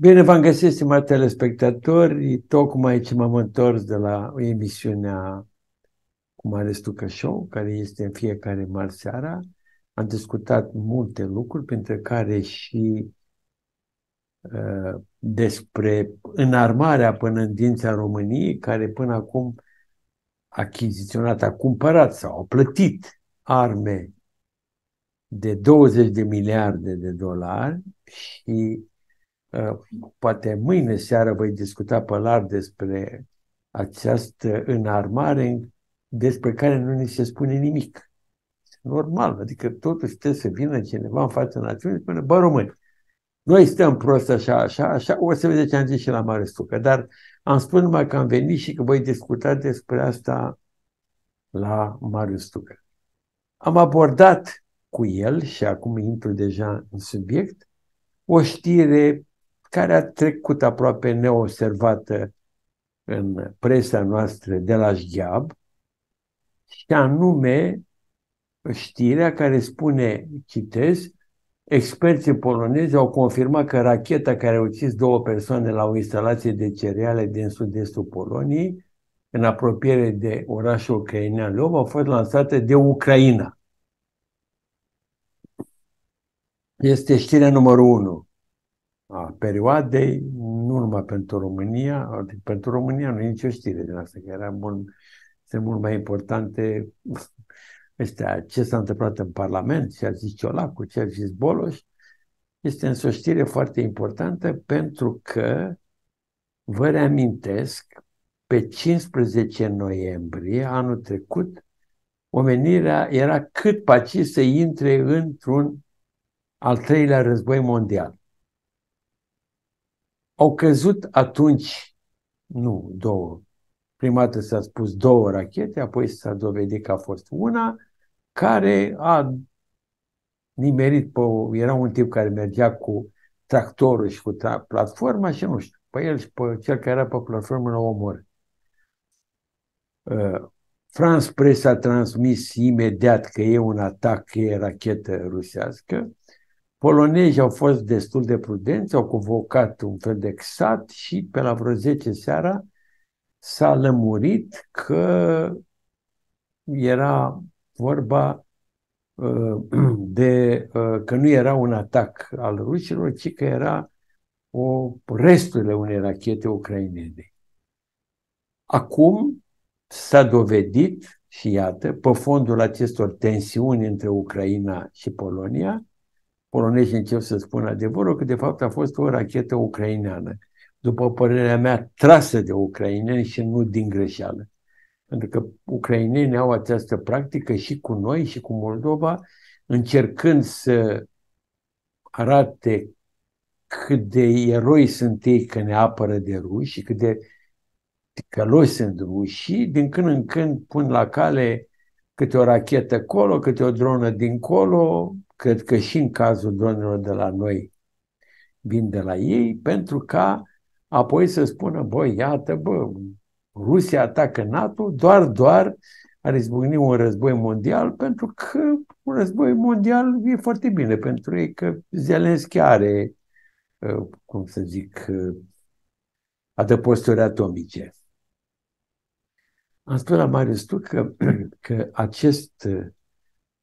Bine v-am găsit, stimați telespectatori. Tocmai ce m-am întors de la emisiunea cu Mare Stucă Show, care este în fiecare marți seara. Am discutat multe lucruri, printre care și uh, despre înarmarea până în dința României, care până acum a achiziționat, a cumpărat sau a plătit arme de 20 de miliarde de dolari și uh, poate mâine seară voi discuta pe larg despre această înarmare despre care nu ni se spune nimic. Normal, adică totuși trebuie să vină cineva în fața națiunii și spune, bă români, noi stăm prost așa, așa, așa, o să vedeți ce am zis și la Mare Stucă, dar am spus numai că am venit și că voi discuta despre asta la Marius Stucă. Am abordat cu el, și acum intru deja în subiect, o știre care a trecut aproape neobservată în presa noastră de la Șgheab, și anume știrea care spune, citez, experții polonezi au confirmat că racheta care a ucis două persoane la o instalație de cereale din sud-estul Poloniei, în apropiere de orașul ucrainean Lov, a fost lansată de Ucraina. este știrea numărul unu a perioadei, nu numai pentru România, adică pentru România nu e nicio știre din asta, că era mult, sunt mult mai importante este ce s-a întâmplat în Parlament, ce a zis Ciolacu, ce a zis Boloș, este însă o știre foarte importantă pentru că vă reamintesc, pe 15 noiembrie anul trecut, omenirea era cât paci să intre într-un al treilea război mondial. Au căzut atunci, nu, două, prima dată s-a spus două rachete, apoi s-a dovedit că a fost una, care a nimerit pe, era un tip care mergea cu tractorul și cu tra- platforma și nu știu, pe el și pe cel care era pe platformă l-a omorât. Uh, France Press a transmis imediat că e un atac, că e rachetă rusească. Polonezii au fost destul de prudenți, au convocat un fel de XAT și pe la vreo 10 seara s-a lămurit că era vorba uh, de uh, că nu era un atac al rușilor, ci că era o resturile unei rachete ucrainene. Acum s-a dovedit și iată, pe fondul acestor tensiuni între Ucraina și Polonia, polonezii încep să spună adevărul că de fapt a fost o rachetă ucraineană, după părerea mea trasă de ucraineni și nu din greșeală. Pentru că ucrainenii au această practică și cu noi și cu Moldova, încercând să arate cât de eroi sunt ei că ne apără de ruși și cât de căloși sunt rușii, din când în când pun la cale câte o rachetă acolo, câte o dronă dincolo, cred că și în cazul dronelor de la noi vin de la ei, pentru ca apoi să spună, băi, iată, bă, Rusia atacă NATO, doar, doar a izbucni un război mondial, pentru că un război mondial e foarte bine pentru ei, că Zelenski are, uh, cum să zic, uh, adăposturi atomice. Am spus la Marius tu că, că acest,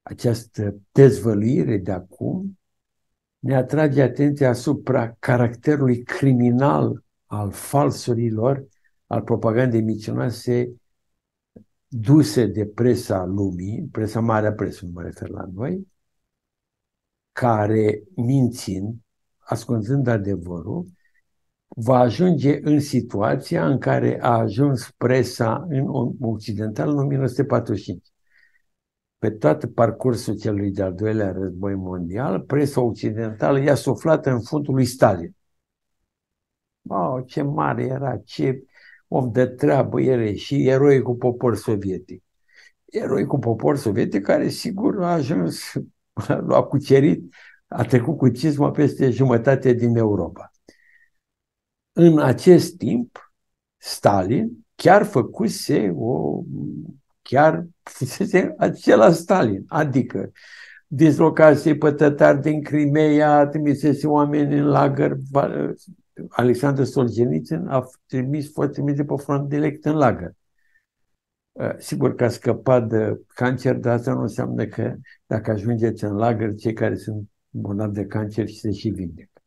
această dezvăluire de acum ne atrage atenția asupra caracterului criminal al falsurilor, al propagandei mincinoase duse de presa lumii, presa mare presă, nu mă refer la noi, care, mințind, ascunzând adevărul, va ajunge în situația în care a ajuns presa în occidental în 1945. Pe tot parcursul celui de-al doilea război mondial, presa occidentală i-a suflat în fundul lui Stalin. Wow, ce mare era, ce om de treabă era și eroi cu popor sovietic. Eroi cu popor sovietic care sigur a ajuns, l-a cucerit, a trecut cu cisma peste jumătate din Europa în acest timp, Stalin chiar făcuse o, chiar fusese acela Stalin, adică dislocase pe tătari din Crimea, trimisese oameni în lagăr Alexandru Solzhenitsyn a trimis, fost trimis de pe front direct în lagăr. Uh, sigur că a scăpat de cancer, dar asta nu înseamnă că dacă ajungeți în lagăr, cei care sunt bolnavi de cancer și se și vindecă.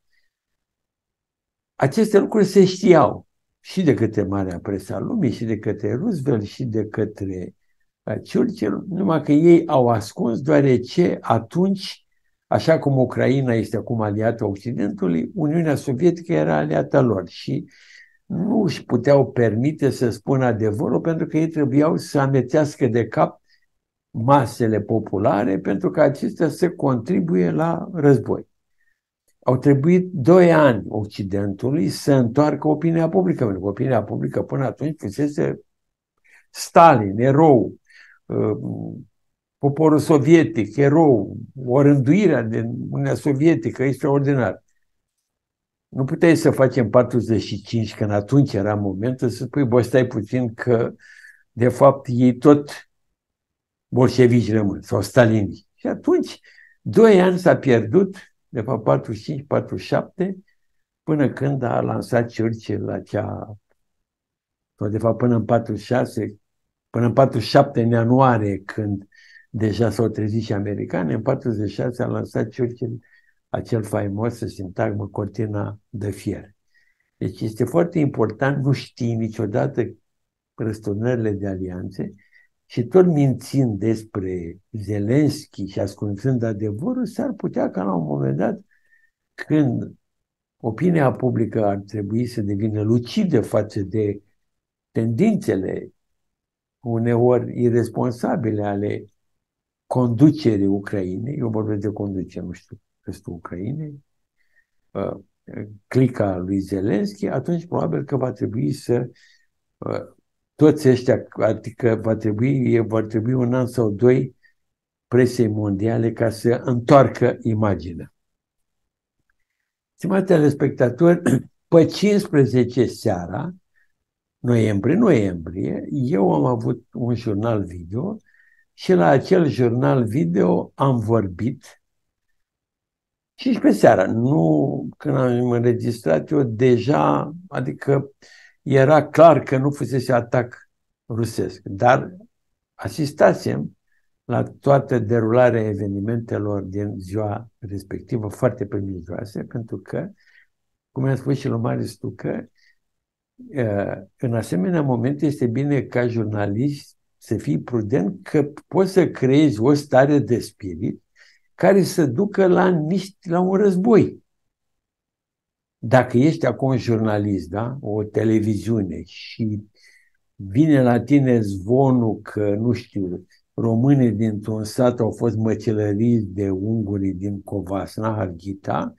Aceste lucruri se știau și de către Marea Presă a Lumii, și de către Roosevelt, și de către uh, Churchill, numai că ei au ascuns deoarece atunci, așa cum Ucraina este acum aliată Occidentului, Uniunea Sovietică era aliată lor și nu își puteau permite să spună adevărul pentru că ei trebuiau să amețească de cap masele populare pentru că acestea să contribuie la război. Au trebuit doi ani Occidentului să întoarcă opinia publică, pentru că opinia publică până atunci fusese Stalin, erou, uh, poporul sovietic, erou, o rânduire din Uniunea Sovietică extraordinar. Nu puteai să facem 45, când atunci era momentul, să spui, bă, stai puțin că, de fapt, ei tot bolșevici rămân, sau stalini. Și atunci, doi ani s-a pierdut, de fapt 45-47, până când a lansat Churchill acea, sau de fapt până în 46, până în 47 în ianuarie, când deja s-au trezit și americani, în 46 a lansat Churchill acel faimos sintagmă cortina de fier. Deci este foarte important, nu știi niciodată răsturnările de alianțe și tot mințind despre Zelenski și ascultând adevărul, s-ar putea ca la un moment dat, când opinia publică ar trebui să devină lucidă față de tendințele uneori irresponsabile ale conducerii Ucrainei, eu vorbesc de conducere, nu știu, restul Ucrainei, uh, clica lui Zelenski, atunci probabil că va trebui să uh, toți ăștia, adică va trebui, va trebui un an sau doi presei mondiale ca să întoarcă imaginea. Stimați telespectatori, pe 15 seara, noiembrie-noiembrie, eu am avut un jurnal video și la acel jurnal video am vorbit și pe seara. Nu când am înregistrat eu deja, adică era clar că nu fusese atac rusesc, dar asistasem la toată derularea evenimentelor din ziua respectivă, foarte primijdoase, pentru că, cum am spus și lui Marius Tucă, în asemenea momente este bine ca jurnalist să fii prudent că poți să creezi o stare de spirit care să ducă la, niște, la un război. Dacă ești acum jurnalist, da? o televiziune și vine la tine zvonul că, nu știu, românii dintr-un sat au fost măcelăriți de ungurii din Covasna, Harghita,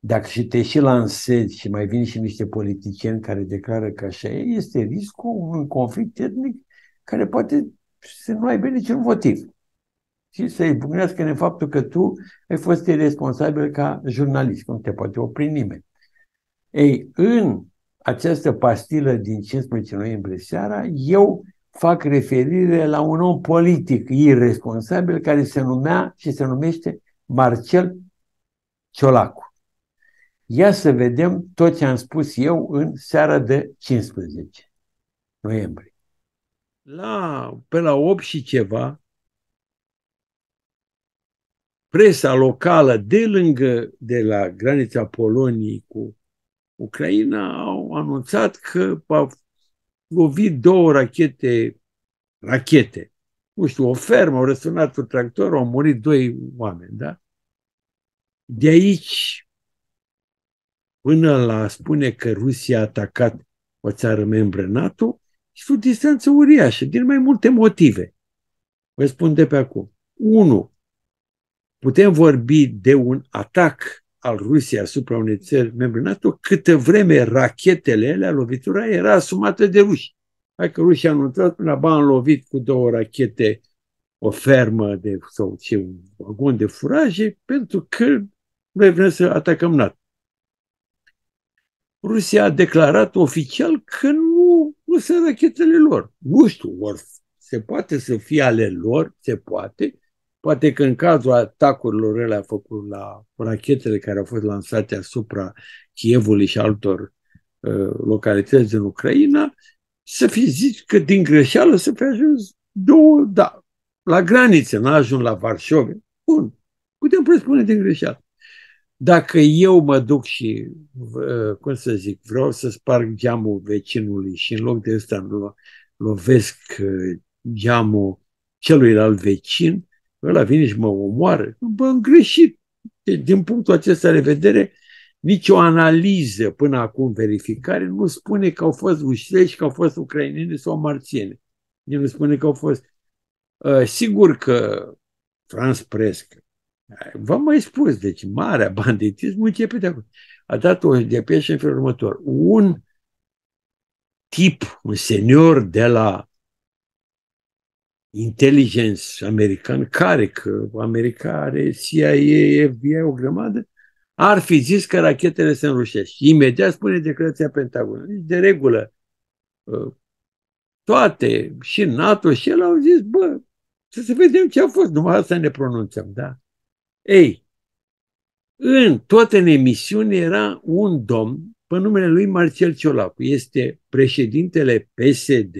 dacă și te și lansezi și mai vin și niște politicieni care declară că așa e, este riscul unui conflict etnic care poate să nu aibă niciun motiv și să izbucnească în faptul că tu ai fost irresponsabil ca jurnalist, cum te poate opri nimeni. Ei, în această pastilă din 15 noiembrie seara, eu fac referire la un om politic irresponsabil care se numea și se numește Marcel Ciolacu. Ia să vedem tot ce am spus eu în seara de 15 noiembrie. La, pe la 8 și ceva, presa locală de lângă, de la granița Poloniei cu Ucraina, au anunțat că a lovit două rachete, rachete, nu știu, o fermă, au răsunat un tractor, au murit doi oameni, da? De aici până la spune că Rusia a atacat o țară membră NATO, este o distanță uriașă, din mai multe motive. Vă spun de pe acum. Unu, putem vorbi de un atac al Rusiei asupra unei țări membre NATO câtă vreme rachetele alea, lovitura era asumată de ruși. Hai că rușii au anunțat până la am lovit cu două rachete o fermă de, sau ce, un vagon de furaje pentru că noi vrem să atacăm NATO. Rusia a declarat oficial că nu, nu sunt rachetele lor. Nu știu, or, se poate să fie ale lor, se poate, Poate că în cazul atacurilor ele făcut la rachetele care au fost lansate asupra Chievului și altor uh, localități din Ucraina, să fi zis că din greșeală să fi ajuns două, da, la graniță, n-a ajuns la Varșovia. Bun, putem presupune din greșeală. Dacă eu mă duc și, uh, cum să zic, vreau să sparg geamul vecinului și în loc de ăsta lovesc uh, geamul celuilalt vecin, ăla vine și mă omoară. Bă, am greșit. Din punctul acesta de vedere, nicio analiză până acum verificare nu spune că au fost rușleși, că au fost ucraineni sau marțieni. Nu spune că au fost. Uh, sigur că Franz Presc, v-am mai spus, deci marea banditism începe de acolo. A dat o depeșă în felul următor. Un tip, un senior de la intelligence american, care că America are CIA, FBI, o grămadă, ar fi zis că rachetele se înrușesc. Imediat spune declarația Pentagonului. Deci, de regulă, ă, toate, și NATO și el au zis, bă, să se vedem ce a fost, numai asta ne pronunțăm, da? Ei, în tot în emisiune era un domn pe numele lui Marcel Ciolacu. Este președintele PSD,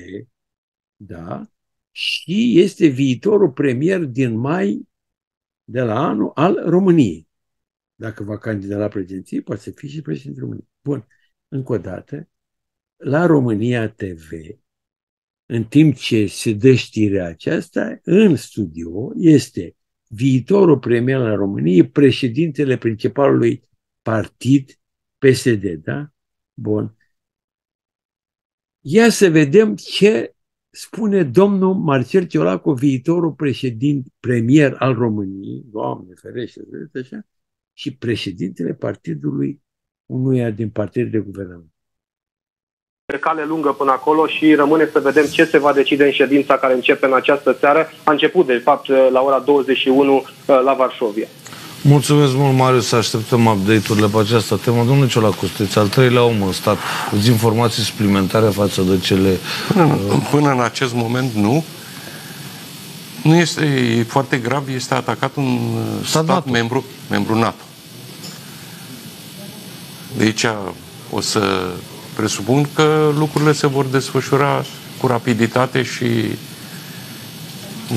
da? și este viitorul premier din mai de la anul al României. Dacă va candida la președinție, poate să fie și președintele României. Bun, încă o dată, la România TV, în timp ce se dă știrea aceasta, în studio este viitorul premier al României, președintele principalului partid PSD, da? Bun. Ia să vedem ce spune domnul Marcel Ciolacu, viitorul președinte, premier al României, Doamne ferește, așa, și președintele partidului unuia din partidul de guvernământ. Cale lungă până acolo și rămâne să vedem ce se va decide în ședința care începe în această seară. A început, de fapt, la ora 21 uh, la Varșovia. Mulțumesc mult, Marius, să așteptăm update-urile pe această temă. Domnule Ciolacu, sunteți al treilea om în stat. Îți informații suplimentare față de cele... Până, uh... până în acest moment, nu. Nu este e foarte grav, este atacat un uh, stat, stat membru, membru NATO. De aici o să presupun că lucrurile se vor desfășura cu rapiditate și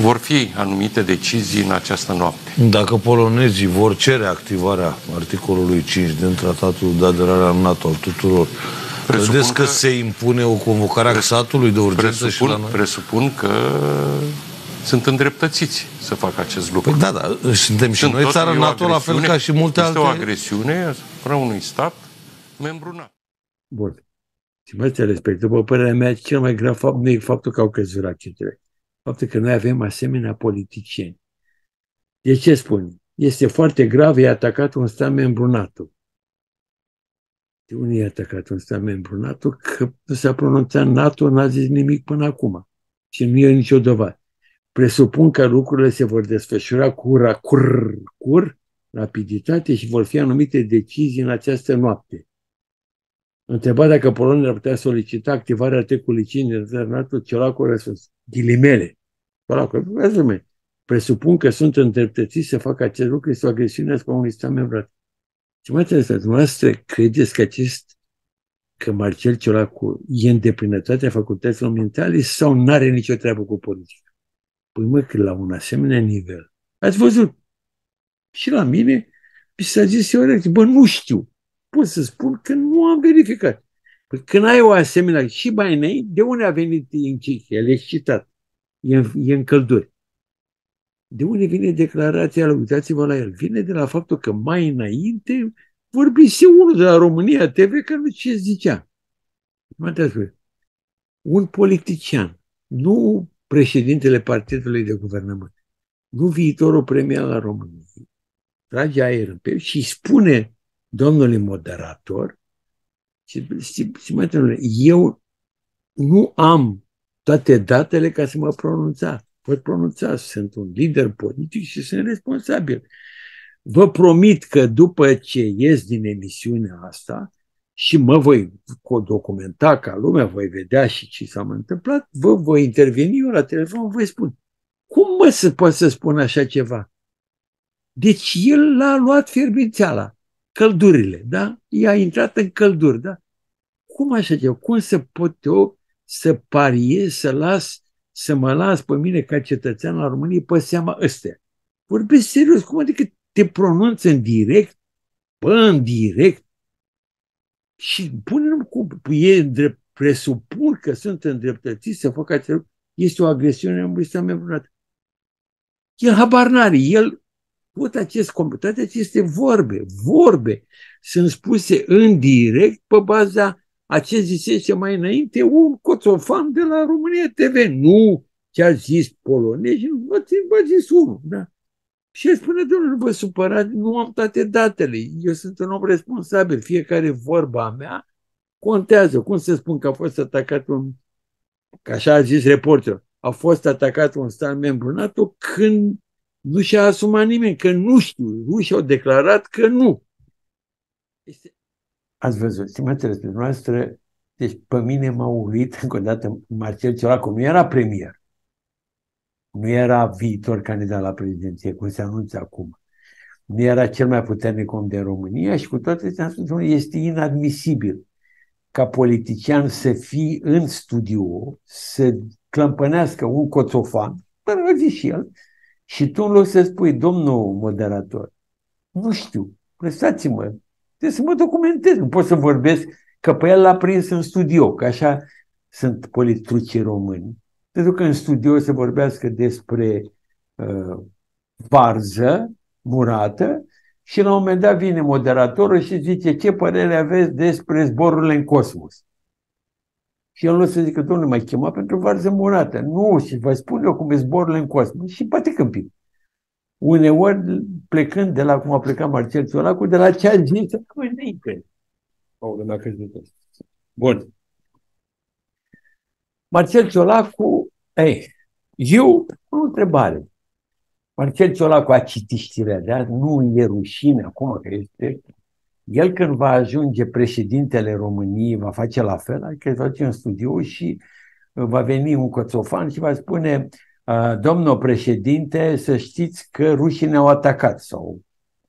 vor fi anumite decizii în această noapte. Dacă polonezii vor cere activarea articolului 5 din tratatul de aderare al NATO al tuturor, presupun credeți că, că se impune o convocare a statului de urgență presupun, și la noi? Presupun că sunt îndreptățiți să facă acest lucru. Păi da, da, suntem și Sunt noi țară NATO, la fel ca și multe este alte... Este o agresiune asupra unui stat membru NATO. Bun. Și mă respect. După părerea mea, cel mai grav fapt nu e faptul că au căzut rachetele faptul că noi avem asemenea politicieni. De ce spun? Este foarte grav, e atacat un stat membru NATO. De unde e atacat un stat membru NATO? Că nu s-a pronunțat NATO, n-a zis nimic până acum. Și nu e nicio dovadă. Presupun că lucrurile se vor desfășura cu racur, cur, rapiditate și vor fi anumite decizii în această noapte. Întrebat dacă Polonia ar putea solicita activarea articolului 5 din NATO, Ciolacu a răspuns, ghilimele. Ciolacu, rezume, presupun că sunt îndreptățiți să facă acest lucru, este o agresiune asupra unui stat membru. Ce mai interesat, dumneavoastră credeți că acest, că Marcel Ciolacu e în deplinătatea facultăților mentale sau nu are nicio treabă cu politică? Păi mă, că la un asemenea nivel, ați văzut, și la mine, mi s-a zis eu, bă, nu știu, pot să spun că nu am verificat. Păi când ai o asemenea, și mai înainte, de unde a venit Inciche? El e citat. E în, e în călduri. De unde vine declarația lui? Uitați-vă la el. Vine de la faptul că mai înainte vorbise unul de la România TV că nu ce zicea. Un politician, nu președintele partidului de guvernământ, nu viitorul premier al României, trage aer în pe și spune domnului moderator, și, și, și mai eu nu am toate datele ca să mă pronunța. Pot pronunța, sunt un lider politic și sunt responsabil. Vă promit că după ce ies din emisiunea asta și mă voi documenta ca lumea, voi vedea și ce s-a întâmplat, vă voi interveni eu la telefon, voi spun Cum mă să poate să spun așa ceva? Deci el l-a luat fierbințeala, căldurile, da? I-a intrat în călduri, da? Cum așa ceva? Cum să pot eu să pariez, să las, să mă las pe mine ca cetățean al României pe seama ăstea? Vorbesc serios, cum adică te pronunți în direct, pe în direct, și pune cum e drept, presupun că sunt îndreptățiți să facă acel este o agresiune în membru El habar n-are, el tot acest, toate aceste vorbe, vorbe sunt spuse în direct pe baza a ce zisese mai înainte un coțofan de la România TV. Nu ce a zis polonezi, vă zis unul. Da? Și el spune, domnule, nu vă supărați, nu am toate datele. Eu sunt un om responsabil. Fiecare vorba a mea contează. Cum să spun că a fost atacat un, că așa a zis reporterul, a fost atacat un stat membru NATO când nu și-a asumat nimeni, că nu știu. Rușii au declarat că nu. Este... Ați văzut, stimatele noastre, deci pe mine m-a urit încă o dată Marcel Ciolacu, nu era premier nu era viitor candidat la președinție, cum se anunță acum. Nu era cel mai puternic om de România și cu toate acestea spus, este inadmisibil ca politician să fii în studio, să clămpănească un coțofan, până a zis și el, și tu în loc să spui, domnul moderator, nu știu, lăsați-mă, trebuie să mă documentez, nu pot să vorbesc că pe el l-a prins în studio, că așa sunt politrucii români pentru că în studio se vorbească despre uh, varză murată și la un moment dat vine moderatorul și zice ce părere aveți despre zborurile în cosmos. Și el nu să zică, domnule, mai chema pentru varză murată. Nu, și vă spun eu cum e zborurile în cosmos. Și poate câmpim. Uneori, plecând de la cum a plecat Marcel Țolacu, de la ce a zis, mai înainte. Bun. Marcel Ciolacu, ei, eu, o întrebare. Marcel Ciolacu a citit știrea, da? nu e rușine acum că este. El când va ajunge președintele României va face la fel, adică va face în studio și va veni un coțofan și va spune domnul președinte, să știți că rușii ne-au atacat sau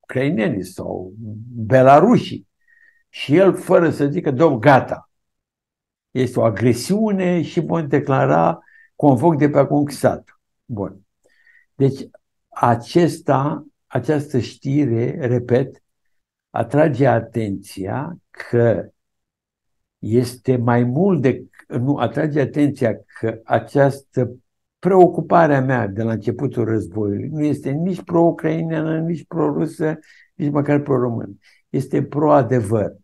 ucrainenii sau belarușii. Și el, fără să zică, domn, gata, este o agresiune și vom declara convoc de pe acum sat. Bun. Deci acesta, această știre, repet, atrage atenția că este mai mult de nu atrage atenția că această preocuparea mea de la începutul războiului nu este nici pro-ucraineană, nici pro-rusă, nici măcar pro-român. Este pro-adevăr.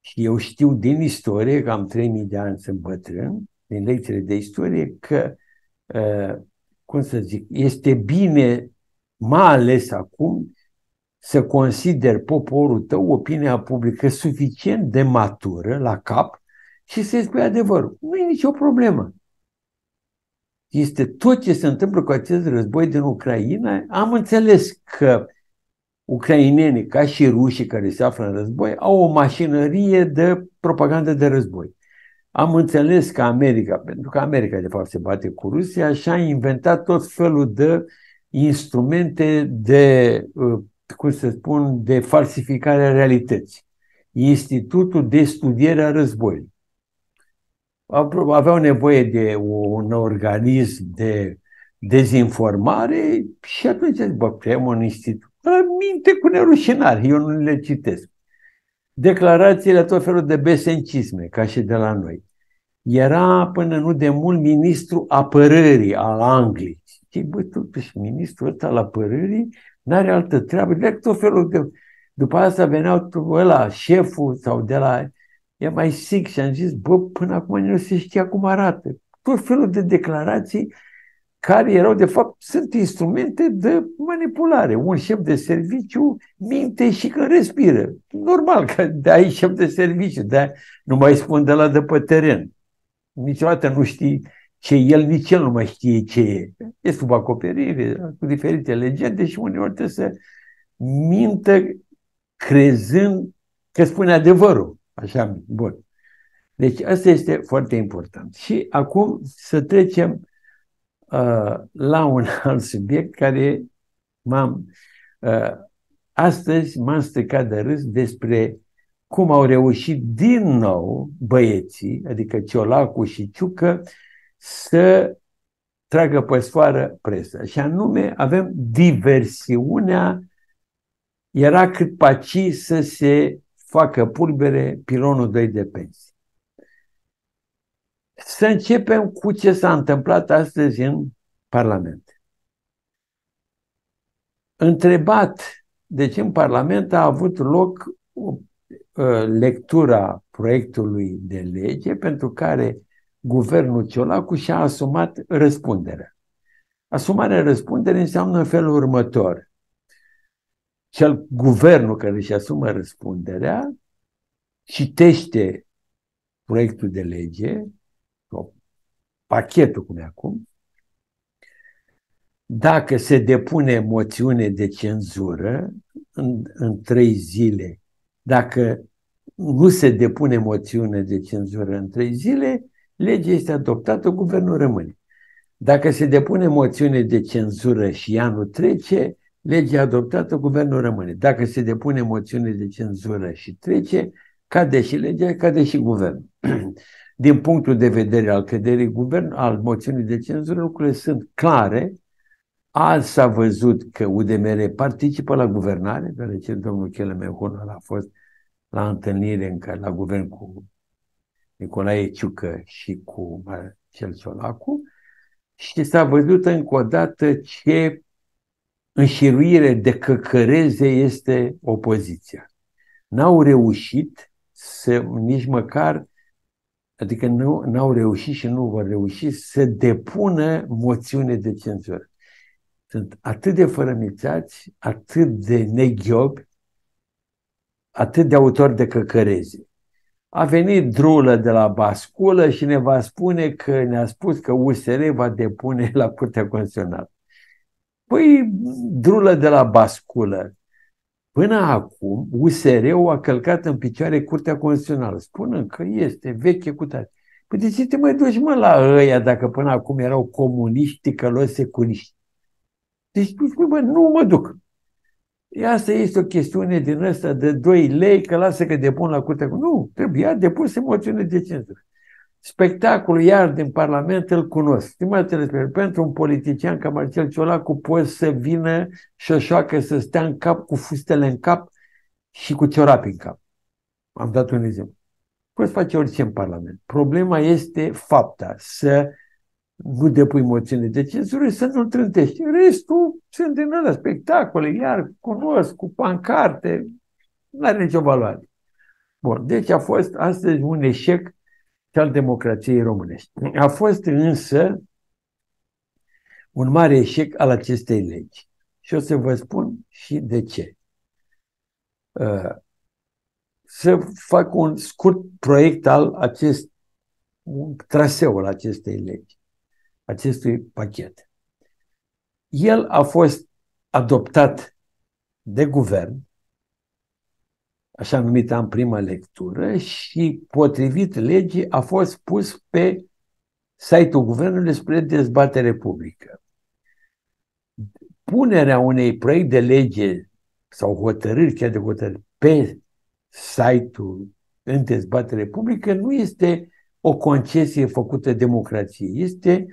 Și eu știu din istorie, că am 3000 de ani sunt bătrân, din lecțiile de istorie, că, uh, cum să zic, este bine, mai ales acum, să consider poporul tău, opinia publică, suficient de matură la cap și să-i spui adevărul. Nu e nicio problemă. Este tot ce se întâmplă cu acest război din Ucraina. Am înțeles că ucrainenii, ca și rușii care se află în război, au o mașinărie de propagandă de război. Am înțeles că America, pentru că America de fapt se bate cu Rusia, și-a inventat tot felul de instrumente de, uh, cum să spun, de falsificare a realității. Institutul de studiere a războiului. Aveau nevoie de un organism de dezinformare și atunci, bă, creăm un institut minte cu nerușinare, eu nu le citesc. Declarațiile tot felul de besencisme, ca și de la noi. Era până nu de mult ministru apărării al Angliei. Și bă, totuși, ministrul ăsta al apărării n-are altă treabă. De tot felul de... După asta veneau ăla, șeful sau de la... E mai sic și am zis, bă, până acum nu se știa cum arată. Tot felul de declarații care erau, de fapt, sunt instrumente de manipulare. Un șef de serviciu minte și că respiră. Normal că de aici șef de serviciu, de nu mai spun de la de pe teren. Niciodată nu știi ce el, nici el nu mai știe ce e. E sub acoperire, cu diferite legende și uneori trebuie să mintă crezând că spune adevărul. Așa, bun. Deci asta este foarte important. Și acum să trecem uh, la un alt subiect care m-am... Uh, astăzi m-am stricat de râs despre cum au reușit din nou băieții, adică Ciolacu și Ciucă, să tragă pe sfoară presa. Și anume avem diversiunea, era cât paci să se facă pulbere pilonul 2 de pensii. Să începem cu ce s-a întâmplat astăzi în Parlament. Întrebat, deci în Parlament a avut loc o ă, lectura proiectului de lege pentru care guvernul Ciolacu și-a asumat răspunderea. Asumarea răspunderii înseamnă în felul următor. Cel guvernul care își asumă răspunderea citește proiectul de lege, pachetul cum e acum, dacă se depune moțiune de cenzură în, în trei zile, dacă nu se depune moțiune de cenzură în trei zile, legea este adoptată, guvernul rămâne. Dacă se depune moțiune de cenzură și ea nu trece, legea adoptată, guvernul rămâne. Dacă se depune moțiune de cenzură și trece, cade și legea, cade și guvernul. Din punctul de vedere al căderii guvern, al moțiunii de cenzură, lucrurile sunt clare. Azi s-a văzut că UDMR participă la guvernare, deoarece domnul Chelemen Honor a fost la întâlnire încă la guvern cu Nicolae Ciucă și cu Marcel Ciolacu și s-a văzut încă o dată ce înșiruire de căcăreze este opoziția. N-au reușit să nici măcar, adică nu, n-au reușit și nu vor reuși să depună moțiune de cenzură. Sunt atât de fărămițați, atât de neghiobi, atât de autori de căcăreze. A venit drulă de la basculă și ne va spune că ne-a spus că USR va depune la Curtea Constituțională. Păi, drulă de la basculă. Până acum, USR-ul a călcat în picioare Curtea Constituțională, spunând că este veche cu tare. Păi de ce te mai duci, mă, la ăia dacă până acum erau comuniști, ticăloși, securiști? Deci tu spui, bă, nu mă duc. Asta este o chestiune din ăsta de 2 lei, că lasă că depun la curtea. Nu, trebuia depus moțiune de cenzură. Spectacolul iar din Parlament îl cunosc. Stimatele pentru un politician ca Marcel Ciolacu poți să vină șoșoacă să stea în cap cu fustele în cap și cu ciorapi în cap. Am dat un exemplu. Poți face orice în Parlament. Problema este fapta, să nu depui moțiune de cenzură să nu-l trântești. Restul sunt din ăla spectacole, iar cunosc, cu pancarte, nu are nicio valoare. Bun, deci a fost astăzi un eșec al democrației românești. A fost însă un mare eșec al acestei legi. Și o să vă spun și de ce. Uh, să fac un scurt proiect al acest un traseu al acestei legi acestui pachet. El a fost adoptat de guvern, așa numită în prima lectură, și potrivit legii a fost pus pe site-ul guvernului spre dezbatere publică. Punerea unei proiect de lege sau hotărâri, chiar de hotărâri, pe site-ul în dezbatere publică nu este o concesie făcută democrației, este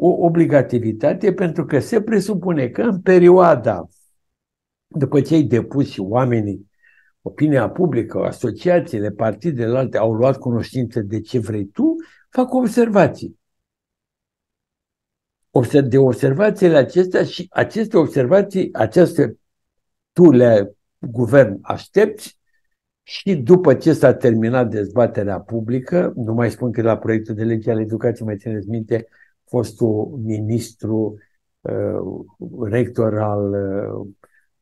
o obligativitate pentru că se presupune că în perioada după ce ai depus și oamenii, opinia publică, asociațiile, partidele alte au luat cunoștință de ce vrei tu, fac observații. De observațiile acestea și aceste observații, aceste tu le guvern aștepți și după ce s-a terminat dezbaterea publică, nu mai spun că la proiectul de lege al educației, mai țineți minte, fostul ministru, uh, rector al uh,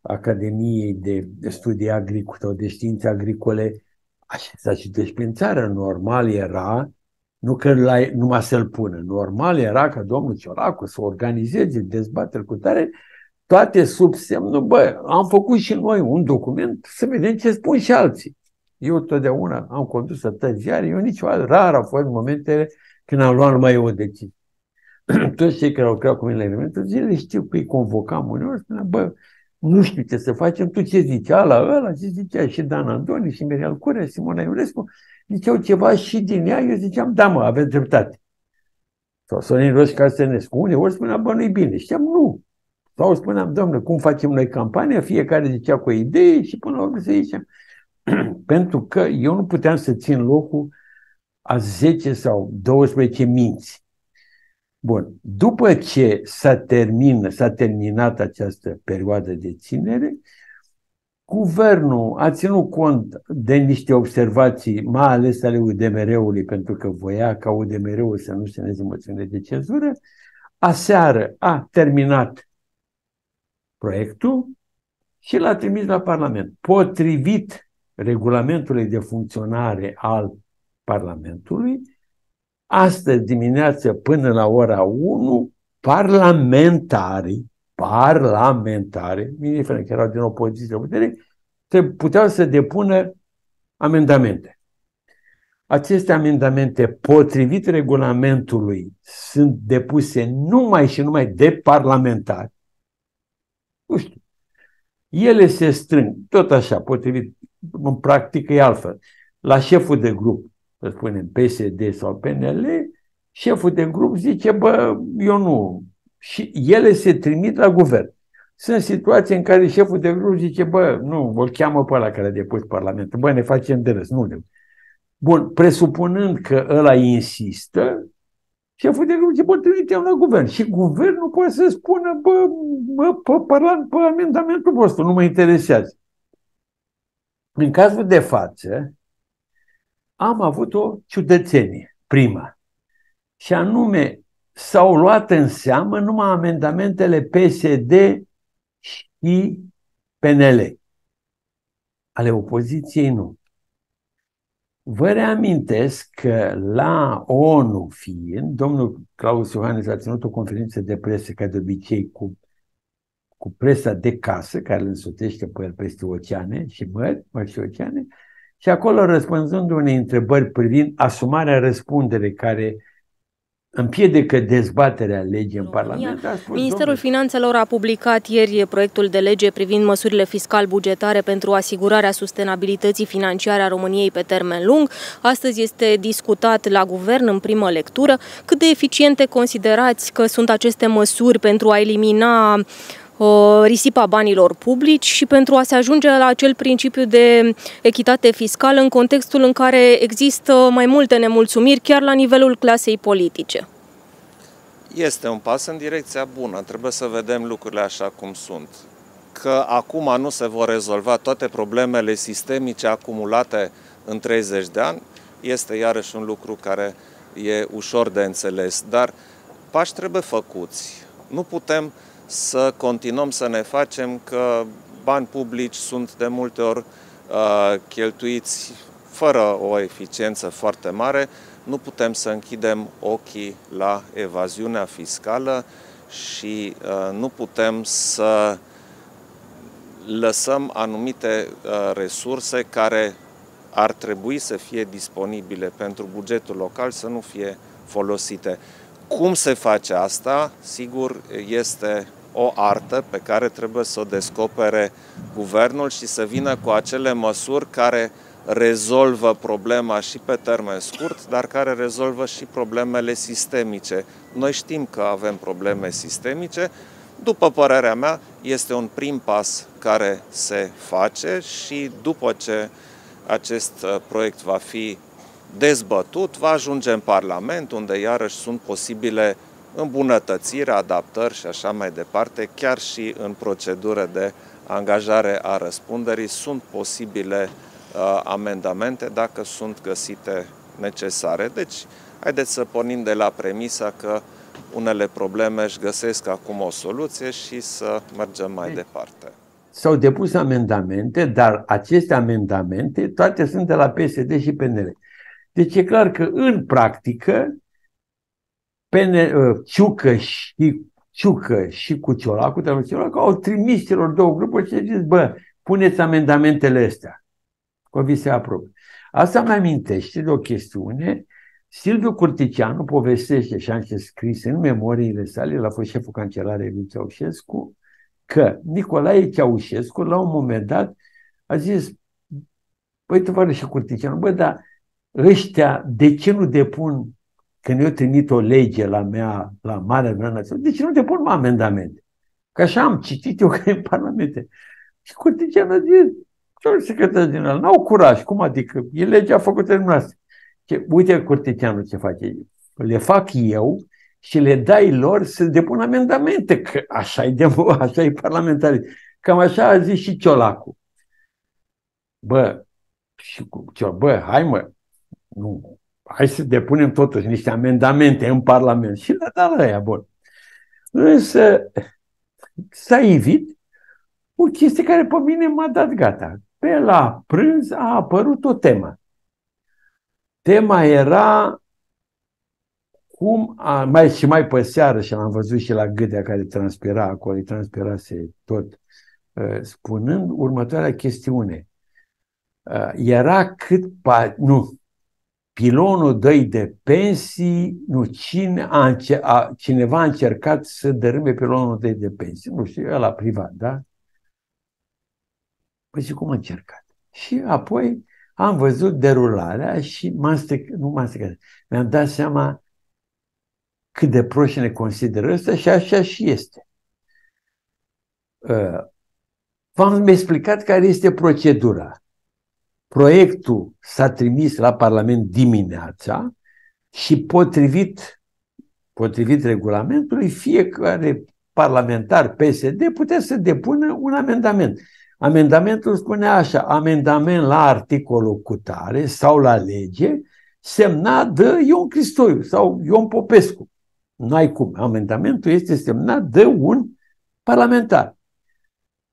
Academiei de Studii Agricole sau de Științe Agricole, așa și deci prin țară. Normal era, nu că la, numai să-l pună, normal era ca domnul Ciolacu să organizeze dezbateri cu tare, toate sub semnul, bă, am făcut și noi un document să vedem ce spun și alții. Eu totdeauna am condus atât ziare, eu niciodată, rar au fost momentele când am luat numai eu o decizie. toți cei care au lucrat cu mine la evenimentul zilele știu că îi convocam uneori, spunea, bă, nu știu ce să facem, tu ce zici, ala, ăla, ce zicea și Dan Andoni și Mirial Curea, Simona Iurescu, ziceau ceva și din ea, eu ziceam, da mă, aveți dreptate. Sau Sorin Roș Casenescu, uneori spunea, bă, nu-i bine, știam, nu. Sau spuneam, domnule, cum facem noi campania, fiecare zicea cu o idee și până la urmă să zicem. Pentru că eu nu puteam să țin locul a 10 sau 12 minți. Bun. După ce s-a, termin, s-a terminat această perioadă de ținere, guvernul a ținut cont de niște observații, mai ales ale UDMR-ului, pentru că voia ca UDMR-ul să nu semneze moțiune de cenzură. Aseară a terminat proiectul și l-a trimis la Parlament. Potrivit regulamentului de funcționare al Parlamentului, astăzi dimineață până la ora 1, parlamentarii, parlamentari, indiferent că erau din opoziție putere, puteau să depună amendamente. Aceste amendamente, potrivit regulamentului, sunt depuse numai și numai de parlamentari. Nu știu. Ele se strâng, tot așa, potrivit, în practică e altfel. La șeful de grup să spunem, PSD sau PNL, șeful de grup zice, bă, eu nu. Și ele se trimit la guvern. Sunt situații în care șeful de grup zice, bă, nu, îl cheamă pe ăla care a depus Parlamentul, bă, ne facem de râs, nu ne. Bun, presupunând că ăla insistă, șeful de grup zice, bă, trimitem la guvern. Și guvernul poate să spună, bă, bă pe, pe, pe amendamentul vostru, nu mă interesează. În cazul de față, am avut o ciudățenie, prima. Și anume, s-au luat în seamă numai amendamentele PSD și PNL. Ale opoziției nu. Vă reamintesc că la ONU fiind, domnul Claus Iohannis a ținut o conferință de presă, ca de obicei, cu, cu presa de casă, care îl însotește pe el peste oceane și mări, mări și oceane, și acolo, răspunzând unei întrebări privind asumarea răspundere care împiedică dezbaterea legii în Parlament. A spus, Ministerul domnule, Finanțelor a publicat ieri proiectul de lege privind măsurile fiscal-bugetare pentru asigurarea sustenabilității financiare a României pe termen lung. Astăzi este discutat la guvern în primă lectură. Cât de eficiente considerați că sunt aceste măsuri pentru a elimina risipa banilor publici și pentru a se ajunge la acel principiu de echitate fiscală în contextul în care există mai multe nemulțumiri chiar la nivelul clasei politice. Este un pas în direcția bună, trebuie să vedem lucrurile așa cum sunt. Că acum nu se vor rezolva toate problemele sistemice acumulate în 30 de ani, este iarăși un lucru care e ușor de înțeles, dar pași trebuie făcuți. Nu putem uh, să continuăm să ne facem că bani publici sunt de multe ori uh, cheltuiți fără o eficiență foarte mare, nu putem să închidem ochii la evaziunea fiscală și uh, nu putem să lăsăm anumite uh, resurse care ar trebui să fie disponibile pentru bugetul local să nu fie folosite. Cum se face asta? Sigur, este o artă pe care trebuie să o descopere guvernul și să vină cu acele măsuri care rezolvă problema și pe termen scurt, dar care rezolvă și problemele sistemice. Noi știm că avem probleme sistemice, după părerea mea, este un prim pas care se face și după ce acest uh, proiect va fi dezbătut, va ajunge în Parlament, unde iarăși sunt posibile îmbunătățiri, adaptări și așa mai departe, chiar și în procedură de angajare a răspunderii sunt posibile uh, amendamente dacă sunt găsite necesare. Deci, haideți să pornim de la premisa că unele probleme își găsesc acum o soluție și să mergem mai departe. S-au depus amendamente, dar aceste amendamente toate sunt de la PSD și PNL. Deci e clar că în practică Pene, uh, Ciucă și Ciucă și cu Ciolacu, dar Ciolacu au trimis celor două grupuri și au zis, bă, puneți amendamentele astea. Că vi se aprobă. Asta mai amintește de o chestiune Silviu Curticianu povestește și am scris în memoriile sale, el a fost șeful cancelarei lui Ceaușescu, că Nicolae Ceaușescu, la un moment dat, a zis, băi, tovarășe Curticianu, bă, dar ăștia, de ce nu depun, când eu trimit o lege la mea, la Marea Mea Națională, de ce nu depun mă amendamente? Că așa am citit eu că în Parlamente. Și Curticianu a zis, domnul secretar general, n-au curaj, cum adică? E legea făcută în noastră. Ce, uite Curticianu ce face. Le fac eu și le dai lor să depună amendamente, că așa e, de, așa e parlamentarii. Cam așa a zis și Ciolacu. Bă, și cu bă, hai mă, nu, hai să depunem totuși niște amendamente în Parlament. Și le-a dat la ea, bun. Însă s-a evit o chestie care pe mine m-a dat gata. Pe la prânz a apărut o temă. Tema era cum, a, mai și mai pe seară, și l-am văzut și la gâdea care transpira acolo, îi transpirase tot, ă, spunând următoarea chestiune. Ă, era cât, pa, nu, pilonul 2 de pensii, nu, cine a, a, cineva a încercat să dărâme pilonul 2 de pensii, nu știu, la privat, da? Păi și cum a încercat? Și apoi am văzut derularea și m-am stricat, nu m-am stricat, mi-am dat seama cât de proști ne consideră ăsta și așa și este. Uh, v-am explicat care este procedura. Proiectul s-a trimis la Parlament dimineața și potrivit, potrivit regulamentului, fiecare parlamentar PSD putea să depună un amendament. Amendamentul spunea așa, amendament la articolul cutare sau la lege semnat de Ion Cristoiu sau Ion Popescu. Nu ai cum. Amendamentul este semnat de un parlamentar.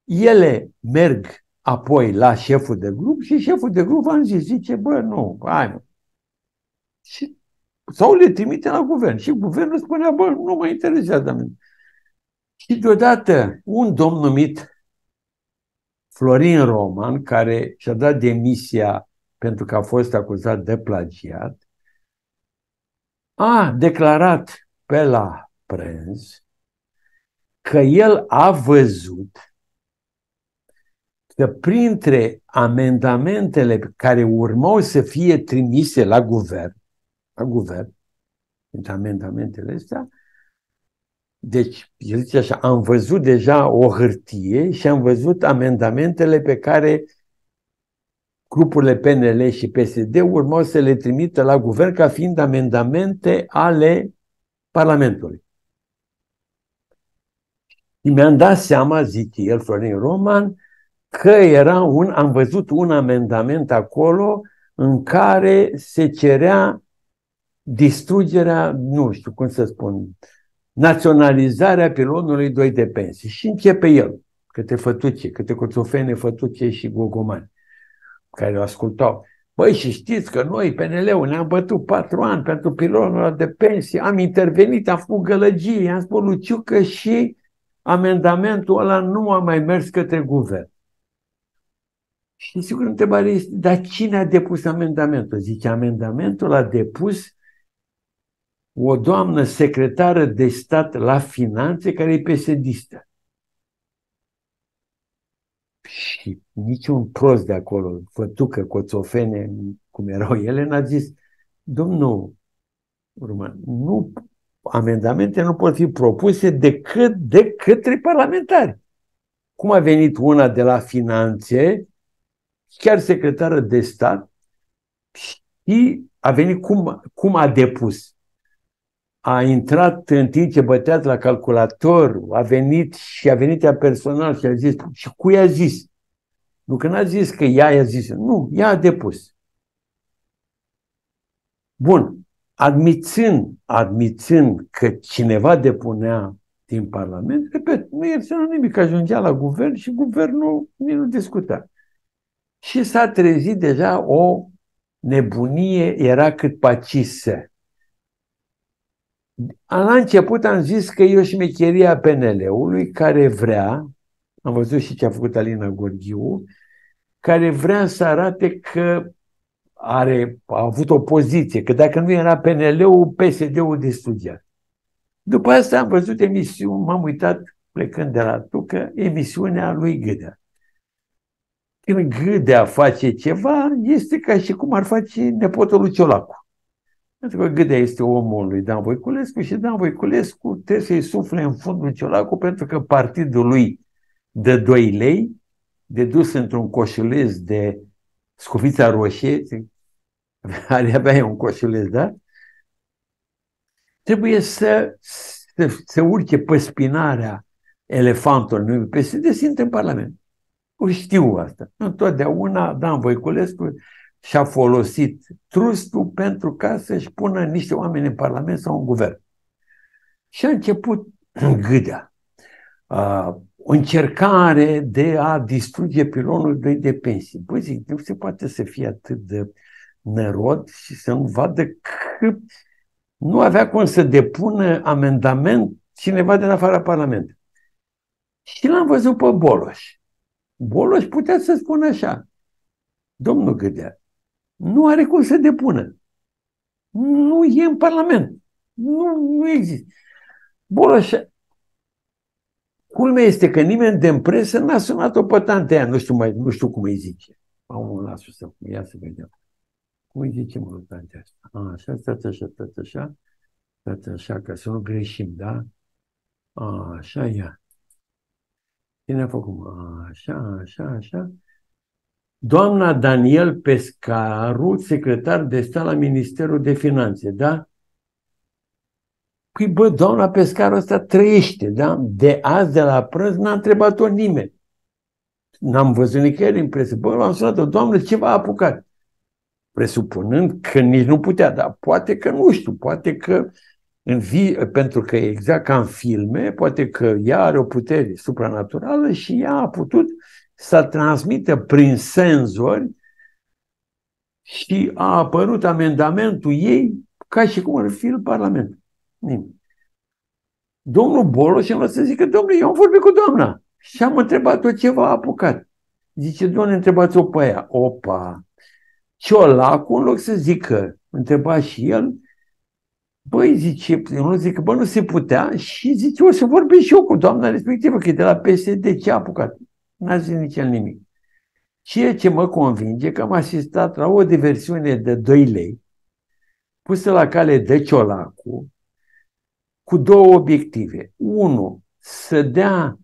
Ele merg apoi la șeful de grup și șeful de grup va zis, zice, bă, nu, hai mă. Și, sau le trimite la guvern. Și guvernul spunea, bă, nu mă interesează. Și deodată un domn numit Florin Roman, care și-a dat demisia pentru că a fost acuzat de plagiat, a declarat pe la prânz că el a văzut că printre amendamentele care urmau să fie trimise la guvern, la guvern, printre amendamentele astea, deci, el zice așa, am văzut deja o hârtie și am văzut amendamentele pe care grupurile PNL și PSD urmau să le trimită la guvern ca fiind amendamente ale Parlamentului. Și mi-am dat seama, zice el, Florin Roman, că era un, am văzut un amendament acolo în care se cerea distrugerea, nu știu cum să spun, naționalizarea pilonului 2 de pensii. Și începe el, câte fătuce, câte coțofene fătuce și gogomani, care o ascultau. Băi, și știți că noi, PNL-ul, ne-am bătut patru ani pentru pilonul de pensii, am intervenit, am făcut gălăgie, am spus Luciucă și amendamentul ăla nu a mai mers către guvern. Și sigur, întrebarea este, dar cine a depus amendamentul? Zice, amendamentul a depus o doamnă secretară de stat la finanțe care e pesedistă. Și niciun prost de acolo, fătucă, coțofene, cum erau ele, n-a zis, domnul Urman, nu, amendamente nu pot fi propuse decât de către parlamentari. Cum a venit una de la finanțe, chiar secretară de stat, și a venit cum, cum a depus a intrat în timp ce bătea la calculator, a venit și a venit ea personal și a zis, și cu i-a zis? Nu că n-a zis că ea i-a zis, nu, ea a depus. Bun, admițând, admițând că cineva depunea din Parlament, repet, nu e nimic, ajungea la guvern și guvernul nu discuta. Și s-a trezit deja o nebunie, era cât pacisă. La început am zis că e o șmecherie a PNL-ului care vrea, am văzut și ce a făcut Alina Gorghiu, care vrea să arate că are, a avut o poziție, că dacă nu era PNL-ul, PSD-ul distrugea. După asta am văzut emisiuni, m-am uitat plecând de la Tucă, emisiunea lui Gâdea. Când Gâdea face ceva, este ca și cum ar face nepotul lui Ciolacu. Pentru că Gâdea este omul lui Dan Voiculescu și Dan Voiculescu trebuie să-i sufle în fundul Ciolacu pentru că partidul lui de 2 lei, de dus într-un coșuleț de scufița roșie, are abia un coșuleț, da? Trebuie să, să, să urce pe spinarea elefantului PSD să intre în Parlament. O știu asta. Întotdeauna Dan Voiculescu și-a folosit trustul pentru ca să-și pună niște oameni în Parlament sau în guvern. Și a început gâdea. Uh, o încercare de a distruge pilonul 2 de pensii. Băi, zic, nu se poate să fie atât de nărod și să nu vadă că nu avea cum să depună amendament cineva din afara Parlamentului. Și l-am văzut pe Boloș. Boloș putea să spună așa, domnul Gâdea, nu are cum să depună. Nu e în Parlament. Nu, nu există. Boloș, culmea este că nimeni de presă n-a sunat-o pe tantea nu știu, mai, nu știu cum îi zice. Am un lasul să ia să vedem. Cum îi zice mă tantea asta? A, așa, stați așa, stați așa, stați așa, ca să nu greșim, da? A, așa, ia. Cine a făcut? Așa, așa, așa. Doamna Daniel Pescaru, secretar de stat la Ministerul de Finanțe, da? Păi bă, doamna Pescaru ăsta trăiește, da? De azi, de la prânz, n-a întrebat-o nimeni. N-am văzut nicăieri în presă. Bă, l-am sunat-o, doamnă, ce v-a apucat? Presupunând că nici nu putea, dar poate că nu știu, poate că în vi- pentru că exact ca în filme, poate că ea are o putere supranaturală și ea a putut să transmită prin senzori și a apărut amendamentul ei ca și cum ar fi în Parlament. Nimeni. Domnul Boloș îmi să zică, domnule, eu am vorbit cu doamna și am întrebat-o ce v-a apucat. Zice, doamne, întrebați-o pe aia. Opa! Ciolacu, în loc să zică, întreba și el, Băi, zice, nu zic, bă, nu se putea și zice, o să vorbesc și eu cu doamna respectivă, că e de la PSD, ce a apucat? N-a zis nici el nimic. Ceea ce mă convinge că am asistat la o diversiune de 2 lei, pusă la cale de Ciolacu, cu două obiective. Unu, să dea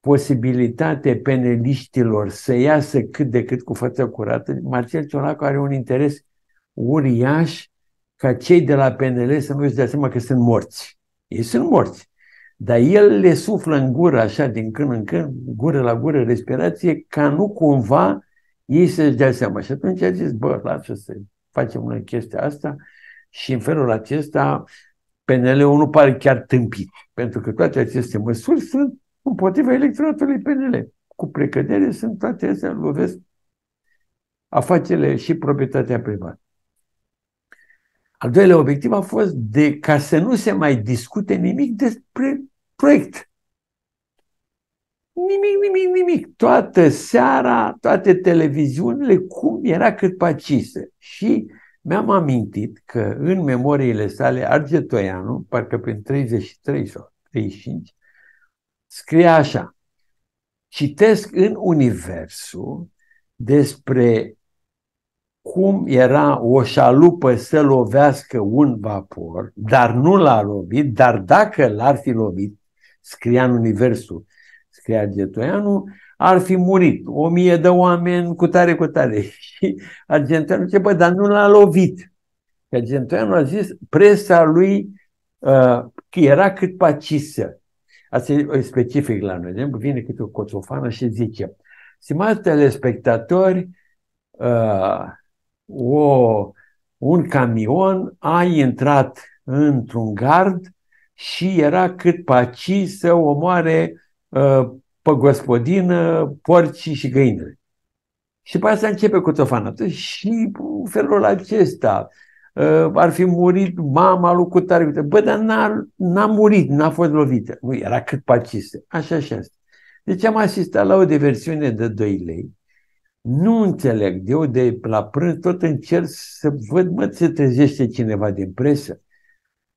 posibilitate peneliștilor să iasă cât de cât cu fața curată. Marcel Ciolacu are un interes uriaș ca cei de la PNL să nu-și dea seama că sunt morți. Ei sunt morți. Dar el le suflă în gură, așa, din când în când, gură la gură, respirație, ca nu cumva ei să-și dea seama. Și atunci a zis, bă, lasă să facem noi chestia asta și în felul acesta PNL-ul nu pare chiar tâmpit, pentru că toate aceste măsuri sunt împotriva electoratului PNL. Cu precădere sunt toate astea, lovesc afacerile și proprietatea privată. Al doilea obiectiv a fost de ca să nu se mai discute nimic despre proiect. Nimic, nimic, nimic. Toată seara, toate televiziunile, cum era cât pacise. Și mi-am amintit că în memoriile sale Argetoianu, parcă prin 33 sau 35, scrie așa. Citesc în Universul despre cum era o șalupă să lovească un vapor, dar nu l-a lovit, dar dacă l-ar fi lovit, scria în Universul, scria Getoianu, ar fi murit o mie de oameni cu tare, cu tare. Și Argenteanu ce bă, dar nu l-a lovit. Argenteanu a zis, presa lui uh, era cât pacisă. Asta e specific la noi. Vine câte o coțofană și zice, stimați telespectatori, uh, o, un camion a intrat într-un gard și era cât paci să omoare uh, pe gospodină porcii și găinile. Și pe asta începe cu tofanată. Și în felul acesta uh, ar fi murit mama lui Cutare. Bă, dar n-a, n-a murit, n-a fost lovită. Nu, era cât pacise. Așa și asta. Deci am asistat la o diversiune de 2 lei Nu înțeleg. Eu de la prânz tot încerc să văd, mă, se trezește cineva din presă.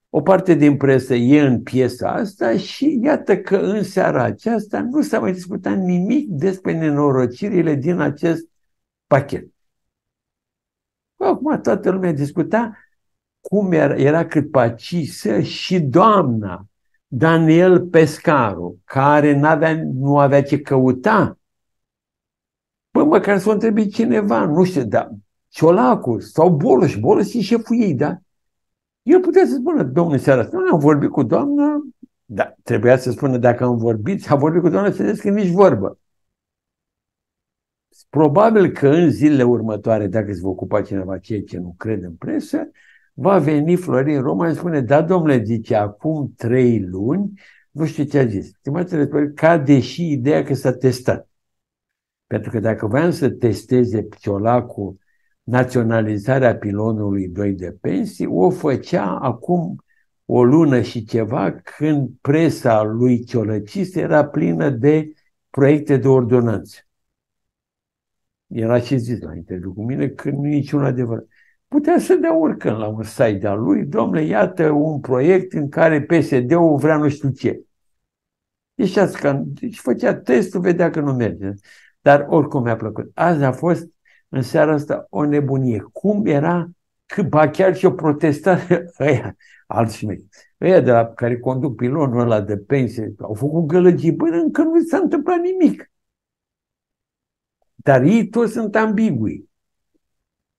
O parte din presă e în piesa asta și iată că în seara aceasta nu s-a mai discutat nimic despre nenorocirile din acest pachet. Acum toată lumea discuta cum era, era cât pacisă și doamna Daniel Pescaru, care n-avea, nu avea ce căuta. Bă, măcar să o întrebi cineva, nu știu, da, Ciolacu sau Boloș, Boloș e șeful ei, da? El putea să spună, domnule, seara asta, nu am vorbit cu doamna, da, trebuia să spună dacă am vorbit, a vorbit cu doamna, să că nici vorbă. Probabil că în zilele următoare, dacă se va ocupa cineva ceea ce nu cred în presă, va veni Florin Roman și spune, da, domnule, zice, acum trei luni, nu știu ce a zis. Stimați ca deși ideea că s-a testat. Pentru că dacă voiam să testeze Ciolacul naționalizarea pilonului 2 de pensii, o făcea acum o lună și ceva când presa lui Ciolăcist era plină de proiecte de ordonanță. Era și zis la interviu cu mine că nu e niciun adevăr. Putea să dea oricând la un site de-al lui, domnule, iată un proiect în care PSD-ul vrea nu știu ce. Deci, deci făcea testul, vedea că nu merge. Dar oricum mi-a plăcut. Azi a fost în seara asta o nebunie. Cum era, că ba chiar și o protestare ăia, alți mei, ăia de la care conduc pilonul ăla de pensie, au făcut gălăgii, bă, încă nu s-a întâmplat nimic. Dar ei toți sunt ambigui.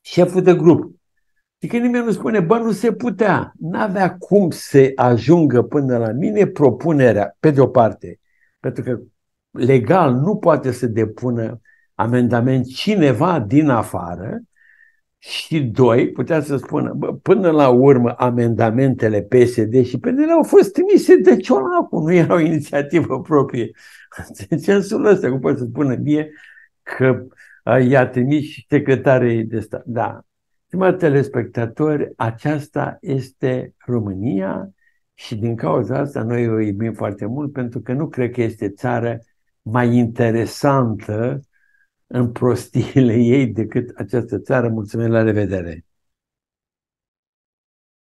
Șeful de grup. Adică nimeni nu spune, bă, nu se putea. N-avea cum să ajungă până la mine propunerea, pe de o parte, pentru că legal nu poate să depună amendament cineva din afară și doi, putea să spună, bă, până la urmă amendamentele PSD și PNL au fost trimise de Ciolacu, nu era o inițiativă proprie. În sensul ăsta, cum poate să spună mie că i-a trimis și secretarii de stat. Da. Stimați telespectatori, aceasta este România și din cauza asta noi o iubim foarte mult pentru că nu cred că este țară mai interesantă în prostiile ei decât această țară. Mulțumesc, la revedere!